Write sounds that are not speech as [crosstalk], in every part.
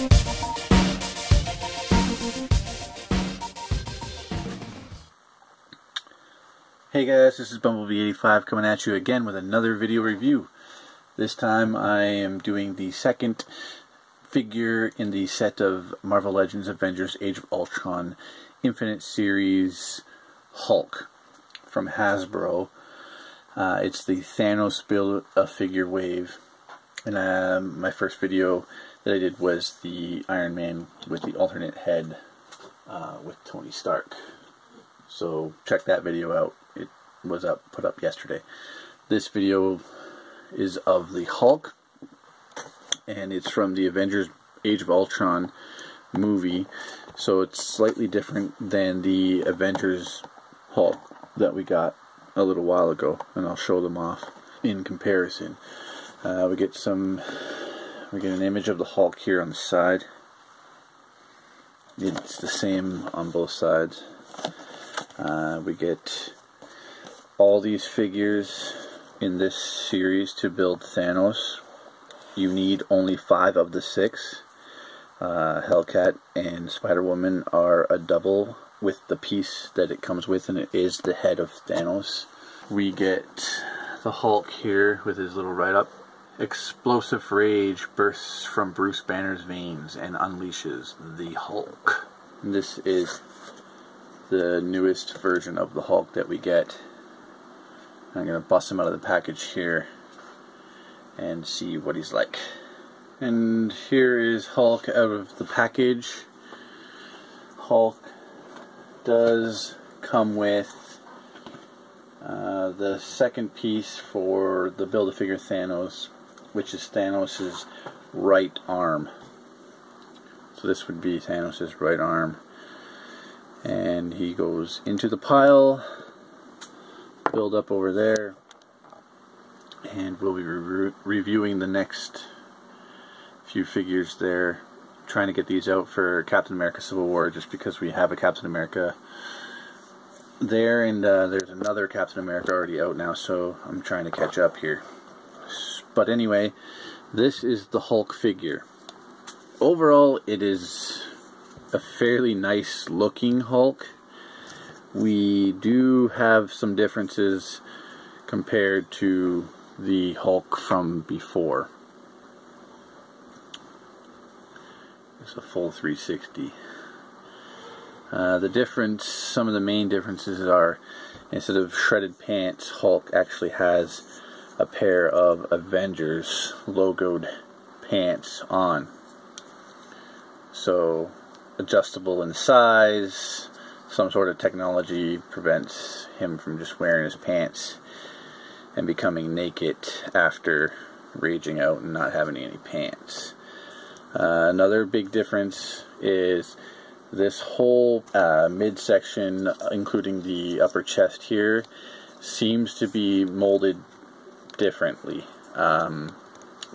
Hey guys, this is Bumblebee85 coming at you again with another video review. This time I am doing the second figure in the set of Marvel Legends Avengers Age of Ultron Infinite Series Hulk from Hasbro. Uh, it's the Thanos build a figure wave. And uh, my first video that I did was the Iron Man with the alternate head uh, with Tony Stark. So check that video out. It was up put up yesterday. This video is of the Hulk, and it's from the Avengers Age of Ultron movie. So it's slightly different than the Avengers Hulk that we got a little while ago, and I'll show them off in comparison. Uh, we get some, we get an image of the Hulk here on the side. It's the same on both sides. Uh, we get all these figures in this series to build Thanos. You need only five of the six. Uh, Hellcat and Spider-Woman are a double with the piece that it comes with, and it is the head of Thanos. We get the Hulk here with his little write-up. Explosive rage bursts from Bruce Banner's veins and unleashes the Hulk. This is the newest version of the Hulk that we get. I'm going to bust him out of the package here and see what he's like. And here is Hulk out of the package. Hulk does come with uh, the second piece for the Build-A-Figure Thanos, which is Thanos' right arm. So this would be Thanos' right arm. And he goes into the pile, build up over there, and we'll be re reviewing the next few figures there. Trying to get these out for Captain America Civil War just because we have a Captain America there and uh, there's another Captain America already out now so I'm trying to catch up here. But anyway, this is the Hulk figure. Overall it is a fairly nice looking Hulk. We do have some differences compared to the Hulk from before. It's a full 360. Uh, the difference, some of the main differences are instead of shredded pants, Hulk actually has a pair of Avengers logoed pants on. So adjustable in size, some sort of technology prevents him from just wearing his pants and becoming naked after raging out and not having any pants. Uh, another big difference is this whole uh, midsection, including the upper chest here, seems to be molded differently. Um,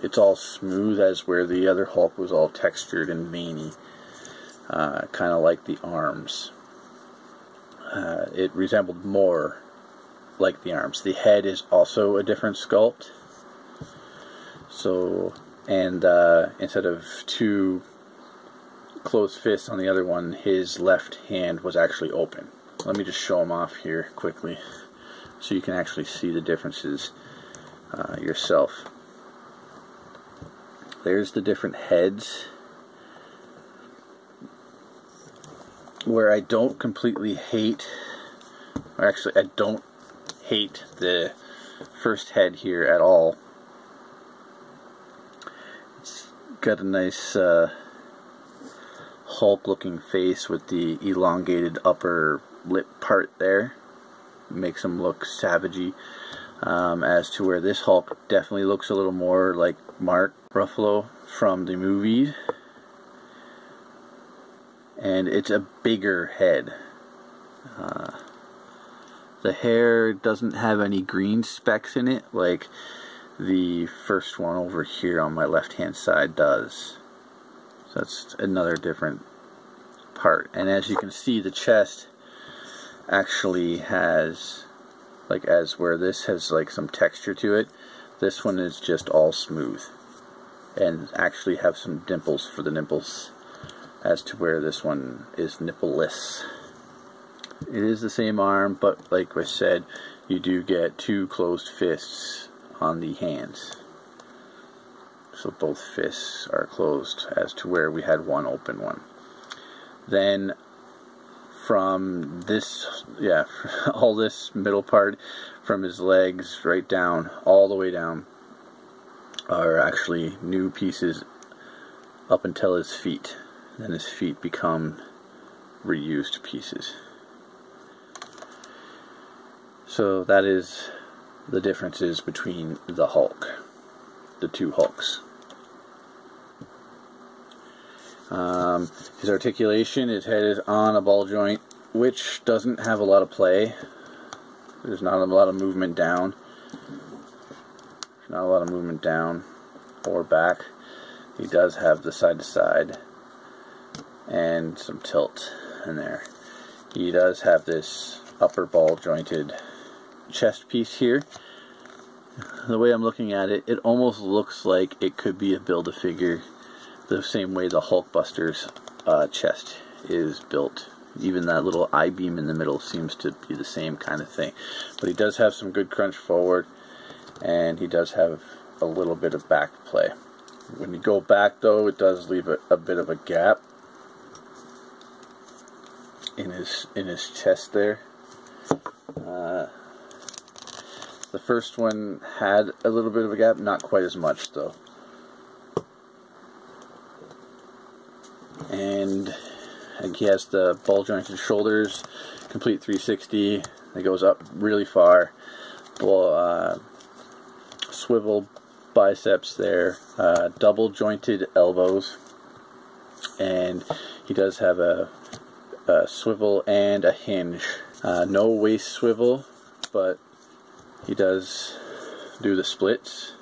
it's all smooth as where the other Hulk was all textured and veiny, uh, kind of like the arms. Uh, it resembled more like the arms. The head is also a different sculpt. So and uh, instead of two closed fists on the other one, his left hand was actually open. Let me just show him off here quickly so you can actually see the differences uh, yourself. There's the different heads. Where I don't completely hate, or actually I don't hate the first head here at all It's got a nice uh, Hulk looking face with the elongated upper lip part there. Makes him look savagey. Um, as to where this Hulk definitely looks a little more like Mark Ruffalo from the movies. And it's a bigger head. Uh, the hair doesn't have any green specks in it like the first one over here on my left hand side does. So that's another different part. And as you can see, the chest actually has, like as where this has like some texture to it, this one is just all smooth. And actually have some dimples for the nipples as to where this one is nippleless. it is the same arm, but like I said, you do get two closed fists on the hands. So both fists are closed as to where we had one open one. Then from this, yeah, [laughs] all this middle part from his legs right down, all the way down, are actually new pieces up until his feet. Then his feet become reused pieces. So that is the differences between the Hulk, the two Hulks. Um, his articulation, his head is on a ball joint, which doesn't have a lot of play. There's not a lot of movement down. Not a lot of movement down or back. He does have the side to side and some tilt in there. He does have this upper ball jointed chest piece here. The way I'm looking at it, it almost looks like it could be a Build-A-Figure the same way the Hulkbuster's uh, chest is built. Even that little I-beam in the middle seems to be the same kind of thing. But he does have some good crunch forward, and he does have a little bit of back play. When you go back, though, it does leave a, a bit of a gap in his in his chest there. Uh, the first one had a little bit of a gap, not quite as much though. And he has the ball jointed shoulders, complete 360 that goes up really far. Well, uh, swivel biceps there, uh, double jointed elbows, and he does have a, a swivel and a hinge. Uh, no waist swivel, but he does do the splits.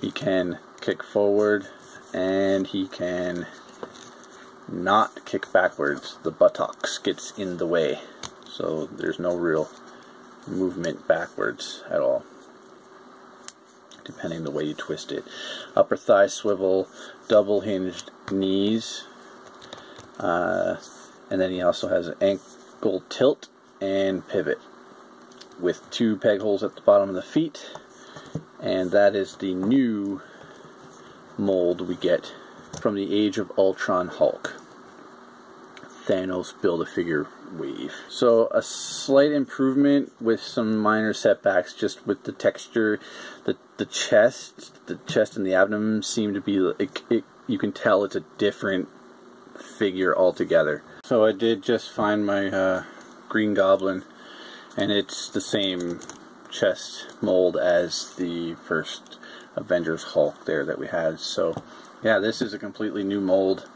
He can kick forward and he can not kick backwards. The buttocks gets in the way. So there's no real movement backwards at all. Depending the way you twist it. Upper thigh swivel, double hinged knees. Uh, and then he also has an ankle tilt and pivot with two peg holes at the bottom of the feet. And that is the new mold we get from the Age of Ultron Hulk. Thanos Build-A-Figure wave. So a slight improvement with some minor setbacks just with the texture. The the chest, the chest and the abdomen seem to be, it, it, you can tell it's a different figure altogether. So I did just find my uh, Green Goblin and it's the same chest mold as the first Avengers Hulk there that we had. So yeah, this is a completely new mold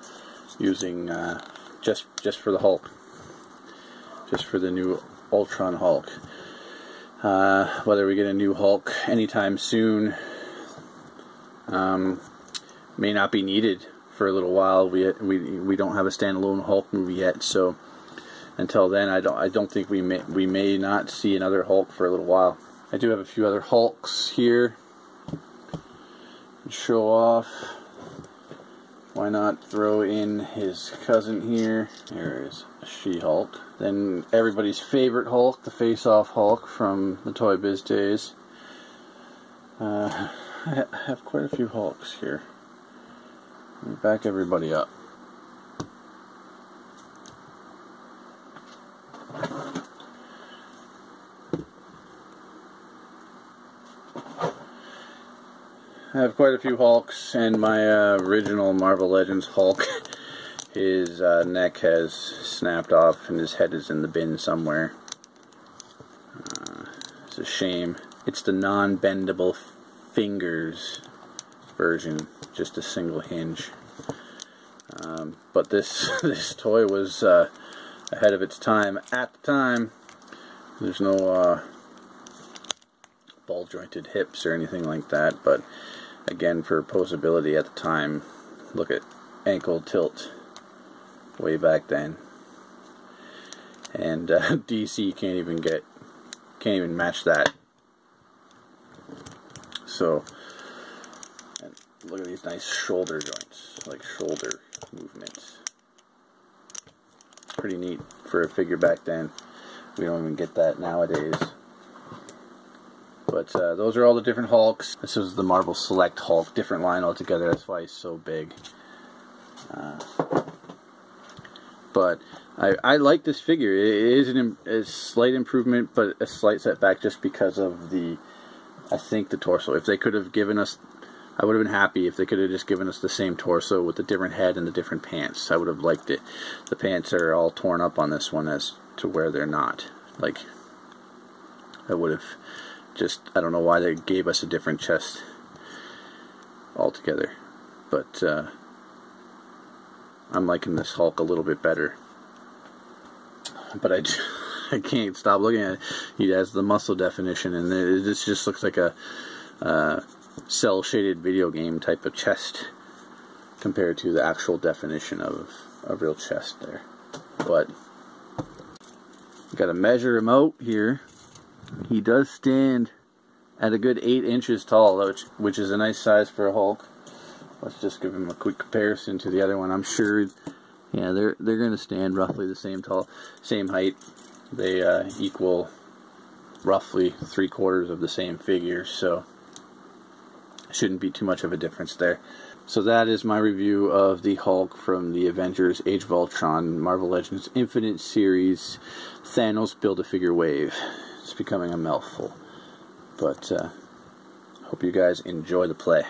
using uh, just just for the Hulk, just for the new Ultron Hulk. Uh, whether we get a new Hulk anytime soon um, may not be needed for a little while. We we we don't have a standalone Hulk movie yet, so until then, I don't I don't think we may we may not see another Hulk for a little while. I do have a few other Hulks here. To show off. Why not throw in his cousin here? There is She-Hulk. Then everybody's favorite Hulk, the Face-Off Hulk from the Toy Biz days. Uh, [laughs] I have quite a few Hulks here. Back everybody up. I have quite a few Hulks, and my uh, original Marvel Legends Hulk, [laughs] his uh, neck has snapped off and his head is in the bin somewhere. Uh, it's a shame. It's the non-bendable fingers version, just a single hinge. Um, but this [laughs] this toy was uh, ahead of its time at the time. There's no uh, ball jointed hips or anything like that, but again for posability at the time look at ankle tilt way back then and uh, [laughs] DC can't even get can't even match that so look at these nice shoulder joints like shoulder movements pretty neat for a figure back then. We don't even get that nowadays. But uh, those are all the different Hulks. This is the Marvel Select Hulk, different line altogether. That's why he's so big. Uh, but I, I like this figure. It is an, a slight improvement, but a slight setback just because of the, I think, the torso. If they could have given us, I would have been happy if they could have just given us the same torso with the different head and the different pants. I would have liked it. The pants are all torn up on this one as to where they're not. Like, I would have just, I don't know why they gave us a different chest altogether. But, uh, I'm liking this Hulk a little bit better. But I, [laughs] I can't stop looking at it. He has the muscle definition, and this just looks like a uh, cell shaded video game type of chest compared to the actual definition of a real chest there. But got to measure him out here. He does stand at a good eight inches tall, which which is a nice size for a Hulk. Let's just give him a quick comparison to the other one. I'm sure, yeah, they're they're going to stand roughly the same tall, same height. They uh, equal roughly three quarters of the same figure, so shouldn't be too much of a difference there. So that is my review of the Hulk from the Avengers Age of Ultron Marvel Legends Infinite Series Thanos Build-A-Figure Wave. It's becoming a mouthful. But uh, hope you guys enjoy the play.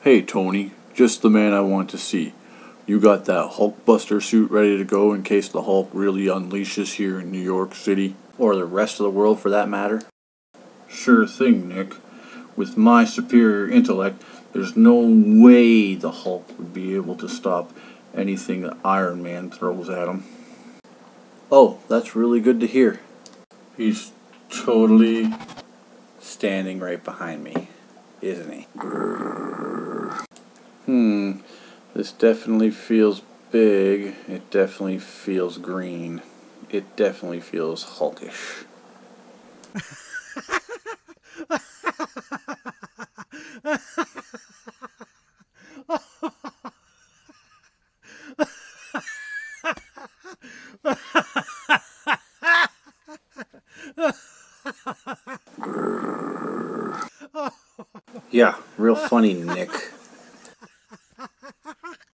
Hey Tony, just the man I want to see. You got that Hulkbuster suit ready to go in case the Hulk really unleashes here in New York City? Or the rest of the world for that matter? Sure thing, Nick. With my superior intellect, there's no way the Hulk would be able to stop anything that Iron Man throws at him. Oh, that's really good to hear. He's totally standing right behind me, isn't he? Hmm, this definitely feels big. It definitely feels green. It definitely feels hulkish. [laughs] yeah, real funny, Nick.